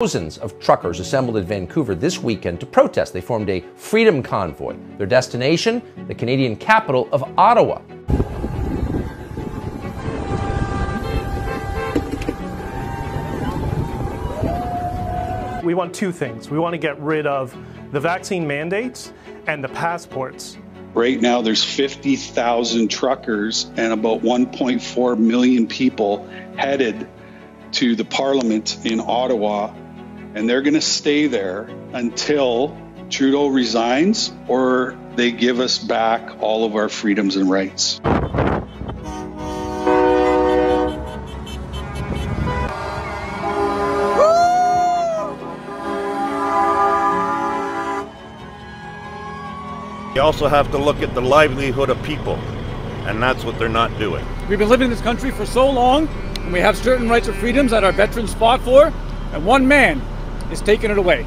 Thousands of truckers assembled in Vancouver this weekend to protest. They formed a freedom convoy. Their destination, the Canadian capital of Ottawa. We want two things. We want to get rid of the vaccine mandates and the passports. Right now, there's 50,000 truckers and about 1.4 million people headed to the parliament in Ottawa, and they're going to stay there until Trudeau resigns or they give us back all of our freedoms and rights. You also have to look at the livelihood of people, and that's what they're not doing. We've been living in this country for so long, and we have certain rights and freedoms that our veterans fought for, and one man is taking it away.